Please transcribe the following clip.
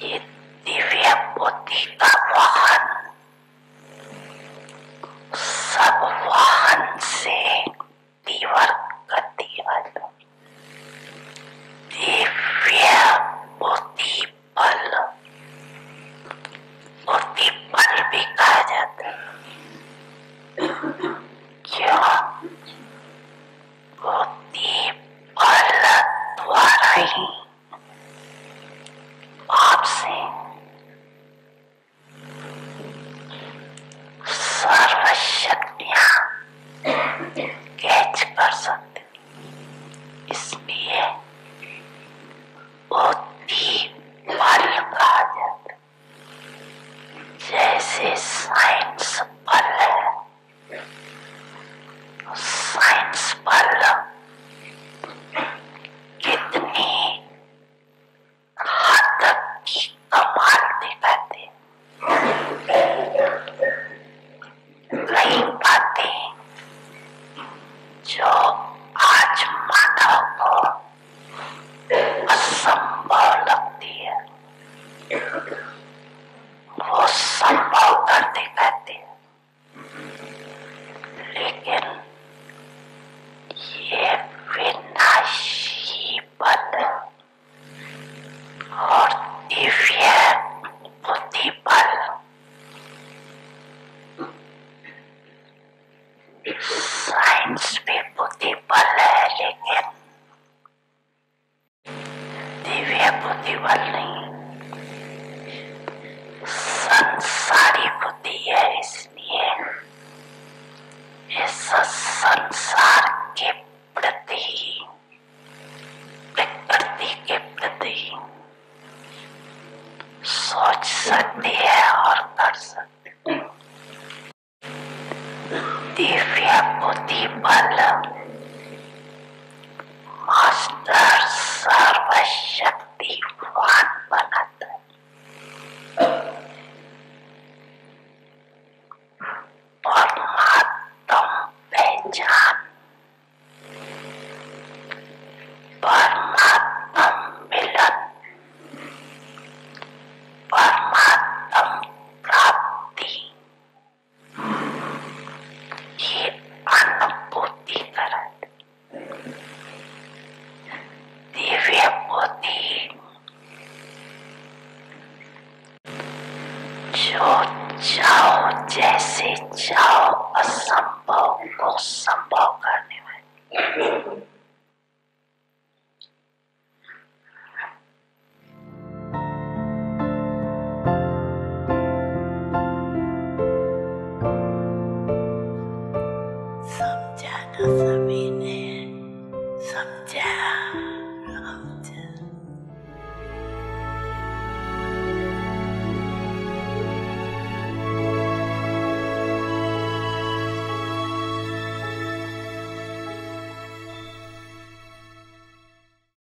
in. This strange. जाते हैं लेकिन ये विनाशी पद और दिव्य बुद्धि बल साइंस भी बुद्धि बल है लेकिन दिव्य बुद्धि बल नहीं संसारी इसलिए इस संसार के प्रति प्रकृति के प्रति सोच सकती है और कर सकती जो चाहो जैसे चाहो असंभव को संभव करने में